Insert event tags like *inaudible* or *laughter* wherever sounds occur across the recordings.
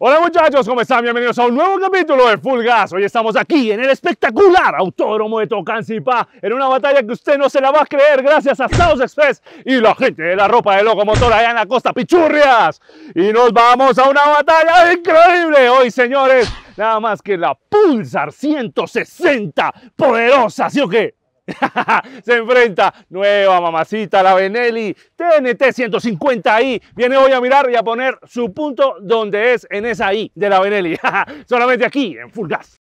Hola muchachos, ¿cómo están? Bienvenidos a un nuevo capítulo de Full Gas. Hoy estamos aquí en el espectacular Autódromo de Tocancipá en una batalla que usted no se la va a creer gracias a South Express y la gente de la ropa de locomotor allá en la costa Pichurrias. Y nos vamos a una batalla increíble hoy, señores. Nada más que la Pulsar 160 poderosa, ¿sí o qué? *laughs* se enfrenta nueva mamacita, la Benelli TNT 150i. Viene hoy a mirar y a poner su punto donde es en esa I de la Benelli. *laughs* Solamente aquí en Full Gas.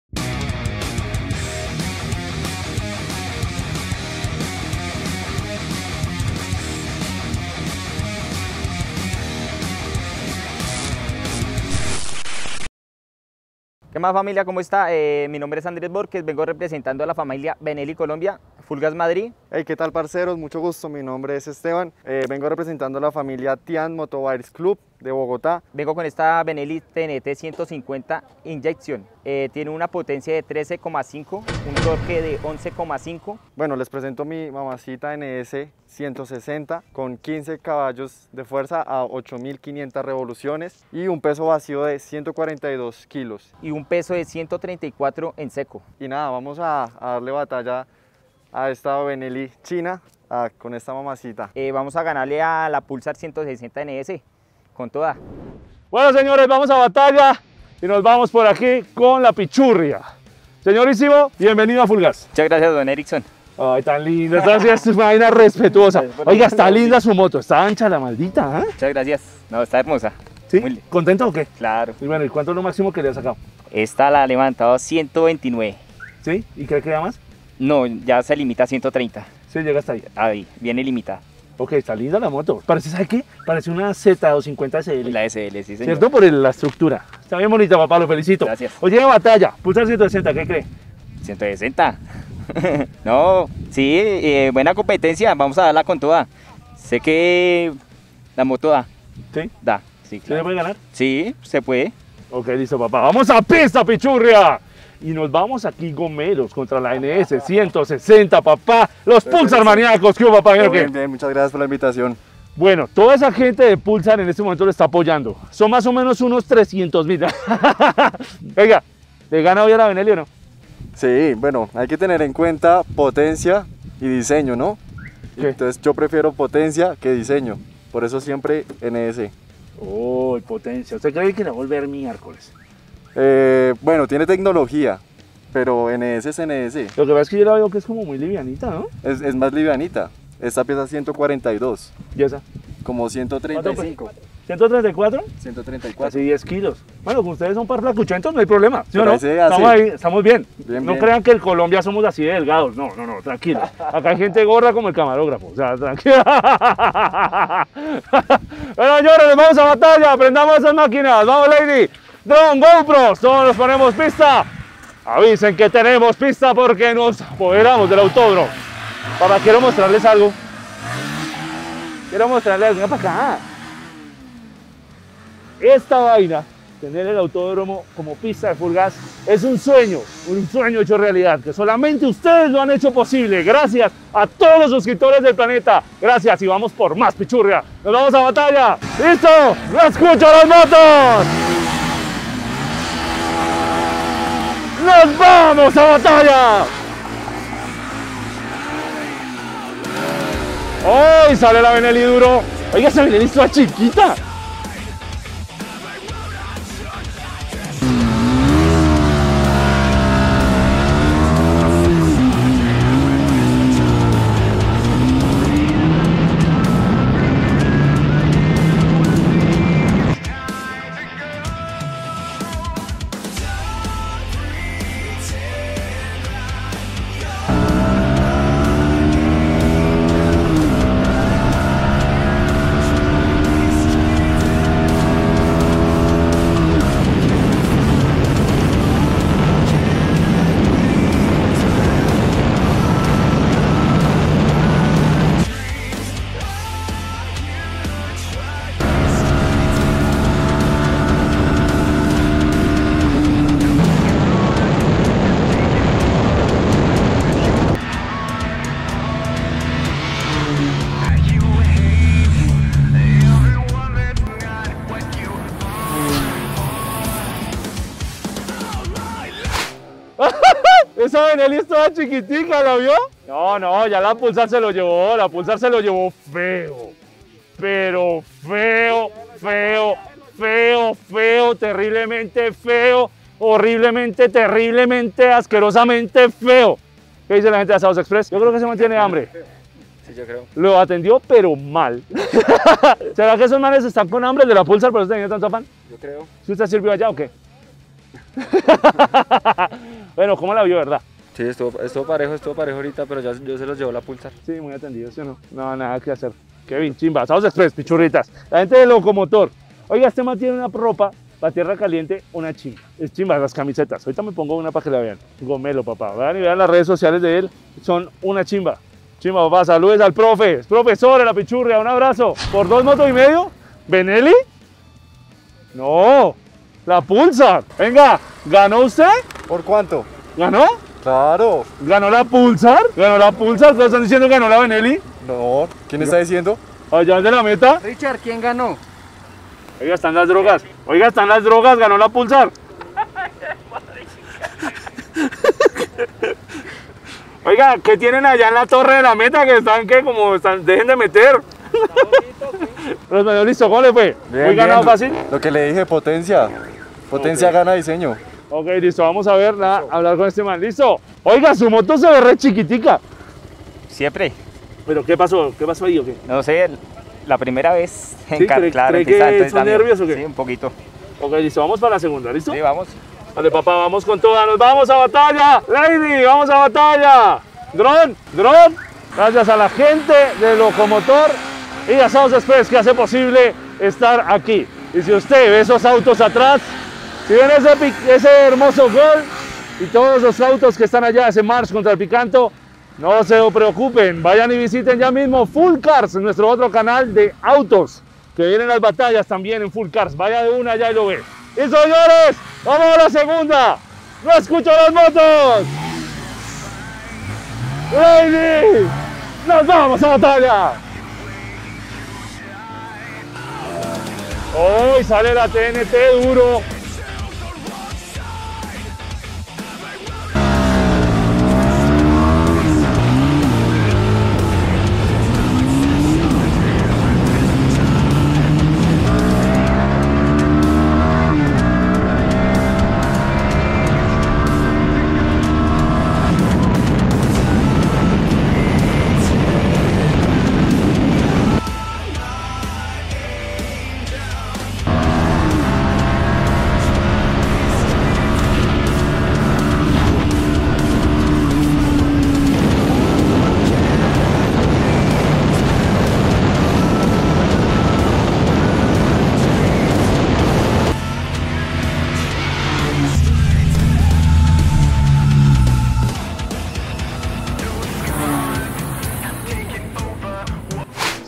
¿Qué más familia? ¿Cómo está? Eh, mi nombre es Andrés Borges, vengo representando a la familia Benelli Colombia, Fulgas Madrid. Hey, ¿qué tal parceros? Mucho gusto, mi nombre es Esteban, eh, vengo representando a la familia Tian Motobikes Club de Bogotá. Vengo con esta Benelli TNT 150 Injection. Eh, tiene una potencia de 13,5, un torque de 11,5. Bueno, les presento mi mamacita NS 160 con 15 caballos de fuerza a 8500 revoluciones y un peso vacío de 142 kilos. Y un peso de 134 en seco. Y nada, vamos a, a darle batalla a esta Benelli china a, con esta mamacita. Eh, vamos a ganarle a la Pulsar 160 NS con toda. Bueno, señores, vamos a batalla y nos vamos por aquí con la pichurria. Señorísimo, bienvenido a Fulgas. Muchas gracias, don Erickson. Ay, tan linda, esta es una vaina respetuosa. Oiga, está linda su moto, está ancha la maldita, ¿eh? Muchas gracias. No, está hermosa. ¿Sí? Muy- ¿Contento o qué? Claro. Y bueno, ¿y cuánto es lo máximo que le ha sacado? Esta la ha levantado 129. ¿Sí? ¿Y qué queda más? No, ya se limita a 130. Sí, llega hasta ahí. Ahí, viene limitada. Ok, está linda la moto. Parece, ¿sabe qué? Parece una Z250 SL. La SL, sí, señor. ¿Cierto? Por el- la estructura. Está bien bonita, papá, lo felicito. Gracias. Oye, batalla, Pulsar 160, ¿qué cree? 160. *laughs* no, sí, eh, buena competencia. Vamos a darla con toda. Sé que la moto da. ¿Sí? Da, sí, ¿Sí le claro. puede ganar? Sí, se puede. Ok, listo, papá. ¡Vamos a pista, pichurria! Y nos vamos aquí gomeros contra la NS 160, papá. Los Pulsar maníacos, ¿qué hubo, papá? Muchas gracias por la invitación. Bueno, toda esa gente de Pulsar en este momento lo está apoyando. Son más o menos unos 300 mil. *laughs* Oiga, ¿le gana hoy a la Benelli o no? Sí, bueno, hay que tener en cuenta potencia y diseño, ¿no? ¿Qué? Entonces yo prefiero potencia que diseño, por eso siempre NS. ¡Oh, potencia! ¿Usted cree que la va a volver miércoles? Eh, bueno, tiene tecnología, pero NS es NS, Lo que pasa es que yo la veo que es como muy livianita, ¿no? es, es más livianita. Esta pieza 142, ¿Y esa? como 135. ¿134? 134. Casi 10 kilos. Bueno, con ustedes son par flacuchentos, no hay problema. ¿sí o no? Estamos ahí, estamos bien. Bien, no bien. crean que en Colombia somos así de delgados. No, no, no, tranquilo. Acá hay gente gorda como el camarógrafo. O sea, tranquilo. *laughs* bueno, señores, vamos a batalla. Aprendamos esas máquinas. Vamos, Lady. Drone, GoPros. Todos nos ponemos pista. Avisen que tenemos pista porque nos apoderamos del autódromo. Papá, quiero mostrarles algo. Quiero mostrarles algo. Para acá. Esta vaina, tener el autódromo como pista de full gas, es un sueño, un sueño hecho realidad, que solamente ustedes lo han hecho posible. Gracias a todos los suscriptores del planeta. Gracias y vamos por más pichurria. Nos vamos a batalla. ¡Listo! ¡No escucho las motos! ¡Nos vamos a batalla! ¡Hoy sale la Benelli duro! Oiga, esa Benelli está chiquita. Esa Benelli es toda chiquitica, ¿la vio? No, no, ya la Pulsar se lo llevó, la Pulsar se lo llevó feo. Pero feo, feo, feo, feo, terriblemente feo, horriblemente, terriblemente, asquerosamente feo. ¿Qué dice la gente de Asados Express? Yo creo que se mantiene hambre. Sí, yo creo. Lo atendió, pero mal. *laughs* ¿Será que esos manes están con hambre de la Pulsar, por eso tenían tanto afán? Yo creo. ¿Si usted sirvió allá o qué? *laughs* bueno, ¿cómo la vio, verdad? Sí, estuvo, estuvo parejo, estuvo parejo ahorita, pero ya yo se los llevo la pulsar. Sí, muy atendido, ¿sí o no? No, nada que hacer. Kevin, chimba, Asados Express, pichurritas. La gente de Locomotor. Oiga, este man tiene una ropa para tierra caliente, una chimba. Es chimba, las camisetas. Ahorita me pongo una para que la vean. Gomelo, papá. Vean y vean las redes sociales de él. Son una chimba. Chimba, papá. Saludes al profe. Es profesor de la pichurria. Un abrazo. ¿Por dos motos y medio? ¿Benelli? No. La Pulsar. Venga, ¿ganó usted? ¿Por cuánto? ¿Ganó? Claro. ¿Ganó la Pulsar? ¿Ganó la Pulsar? ¿Todos están diciendo que ganó la Benelli? No. ¿Quién está diciendo? Allá de la meta. Richard, ¿quién ganó? Oiga, están las drogas. Oiga, están las drogas. Ganó la Pulsar. *laughs* Oiga, ¿qué tienen allá en la torre de la meta? Que están, que Como están, dejen de meter. Los *laughs* medios listo, ¿cómo le fue? Bien, Muy ganado bien. fácil. Lo que le dije, potencia. Potencia gana diseño. Ok, listo, vamos a ver, nada, hablar con este man. Listo. Oiga, su moto se ve re chiquitica. Siempre. ¿Pero qué pasó? ¿Qué pasó ahí o qué? No sé, la primera vez en Sí, car- ¿cree- claro, cree que entonces son nervios o qué? Sí, un poquito. Ok, listo, vamos para la segunda, ¿listo? Sí, vamos. Dale, papá, vamos con toda. ¡Nos vamos a batalla! ¡Lady, vamos a batalla! ¡Dron, dron! Gracias a la gente de Locomotor y a South Express que hace posible estar aquí. Y si usted ve esos autos atrás, si ven ese, hermoso gol y todos los autos que están allá, ese march contra el Picanto, no se preocupen, vayan y visiten ya mismo Full Cars, nuestro otro canal de autos, que vienen las batallas también en Full Cars. Vaya de una allá y lo ve. Y señores, vamos a la segunda. No escucho las motos. Lady, nos vamos a batalla. Hoy sale la TNT duro.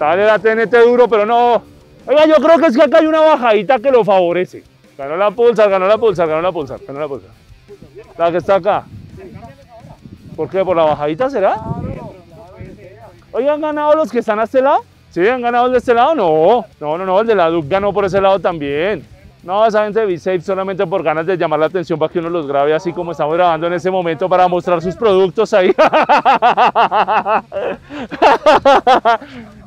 Sale la TNT duro, pero no. Oiga, yo creo que es que acá hay una bajadita que lo favorece. Ganó la pulsar, ganó la pulsar, ganó la pulsar, ganó la pulsar. La que está acá. ¿Por qué? ¿Por la bajadita será? Oiga, ¿han ganado los que están a este lado? ¿Sí? ¿Han ganado el de este lado? No, no, no, no, el de la Duke ganó por ese lado también. No, esa gente de B-Safe solamente por ganas de llamar la atención para que uno los grabe así como estamos grabando en ese momento para mostrar sus productos ahí. *laughs*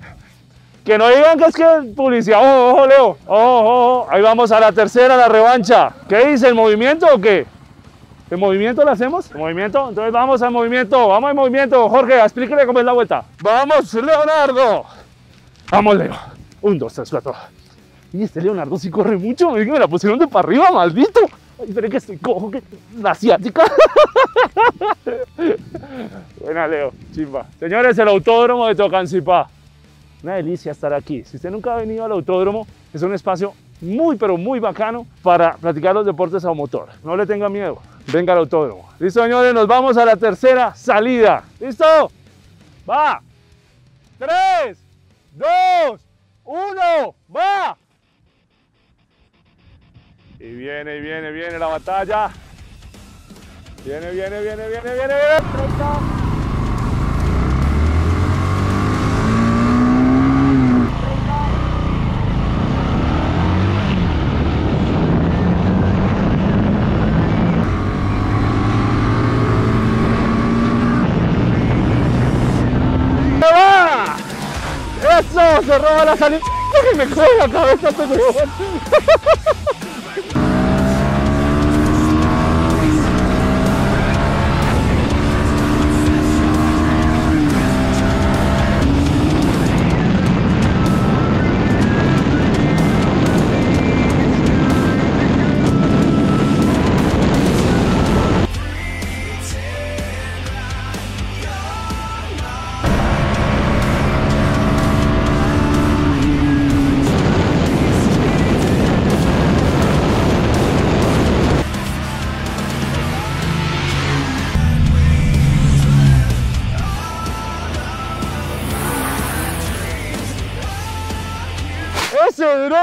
Que no digan que es que publicidad. Ojo, ojo, Leo. Ojo, ojo, ojo. Ahí vamos a la tercera, la revancha. ¿Qué dice? ¿El movimiento o qué? ¿El movimiento lo hacemos? ¿El movimiento? Entonces vamos al movimiento. Vamos al movimiento. Jorge, explíquele cómo es la vuelta. Vamos, Leonardo. Vamos, Leo. Un, dos, tres, cuatro. Y este Leonardo sí corre mucho. Me me la pusieron de para arriba, maldito. Ay, pero es que estoy cojo. Que... La asiática. *laughs* Buena, Leo. Chimba. Señores, el autódromo de Tocancipá. Una delicia estar aquí. Si usted nunca ha venido al autódromo, es un espacio muy, pero muy bacano para practicar los deportes a motor. No le tenga miedo. Venga al autódromo. Listo, señores, nos vamos a la tercera salida. ¿Listo? Va. Tres, dos, uno, va. Y viene, y viene, viene la batalla. Viene, viene, viene, viene, viene, viene. Que me coge la cabeza.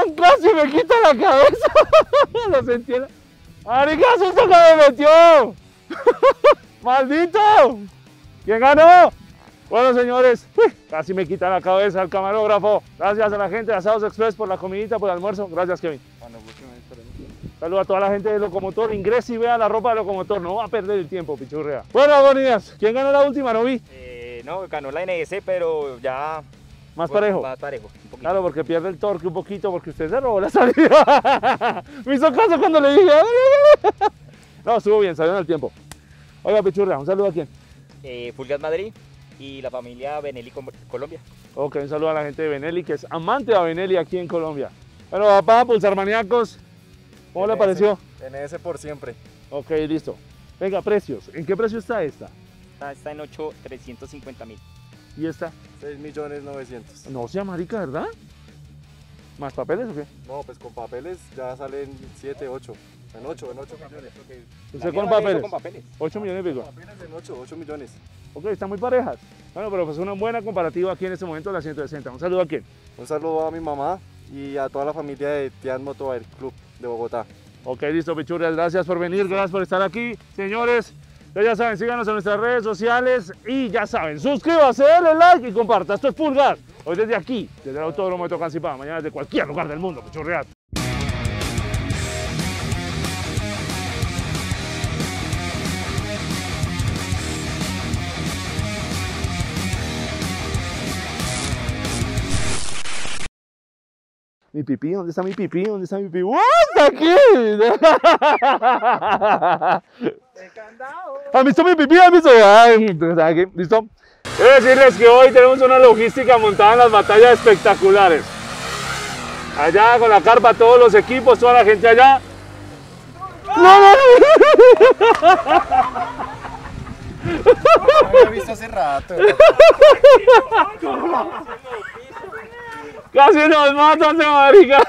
Ese dron casi me quita la cabeza. *laughs* Lo sentí. en la- ¡Marica, susto que me metió! *laughs* ¡Maldito! ¿Quién ganó? Bueno, señores, casi me quita la cabeza el camarógrafo. Gracias a la gente de Asados Express por la comidita, por el almuerzo. Gracias, Kevin. Saludos a toda la gente de Locomotor. Ingrese y vea la ropa de Locomotor. No va a perder el tiempo, pichurrea. Bueno, Bonidas, ¿quién ganó la última? No vi. Eh, no, ganó la NS, pero ya... Más parejo. Más parejo, un poquito. Claro, porque pierde el torque un poquito porque usted se robó la salida. *laughs* Me hizo caso cuando le dije. *laughs* No, estuvo bien, salió en el tiempo. Oiga, Pichurra, un saludo a quién. Eh, Fulgas Madrid y la familia Benelli Colombia. Ok, un saludo a la gente de Benelli, que es amante de Benelli aquí en Colombia. Bueno, papá, Pulsar Maníacos, ¿cómo le pareció? NS por siempre. Ok, listo. Venga, precios. ¿En qué precio está esta? Está, está en 8, 350 mil. ¿Y esta? 6 millones 900. No sea marica, ¿verdad? ¿Más papeles o qué? No, pues con papeles ya salen 7, 8. En 8, en 8 millones. ¿Usted con papeles? Con papeles. 8 millones y pico. Papeles en 8, 8 millones. Ok, están muy parejas. Bueno, pero pues una buena comparativa aquí en este momento de la 160. Un saludo a quién. Un saludo a mi mamá y a toda la familia de Tian Motorbike Club de Bogotá. Ok, listo, pichurrias. Gracias por venir, gracias por estar aquí. Señores, ustedes ya saben, síganos en nuestras redes sociales y ya saben, suscríbase, denle like y comparta. Esto es Pulgar. Hoy desde aquí, desde el Autódromo de Tocancipá. Mañana desde cualquier lugar del mundo, pichurrias. Mi pipí, ¿dónde está mi pipí? ¿Dónde está mi pipí? ¡Uh! ¡Está aquí! ¿Han visto mi pipí? ¿Han visto? Ay, aquí. ¿Listo? Quiero decirles que hoy tenemos una logística montada en las batallas espectaculares. Allá con la carpa, todos los equipos, toda la gente allá. ¡No, no, no! He visto hace rato. Casi nos matan, de marica.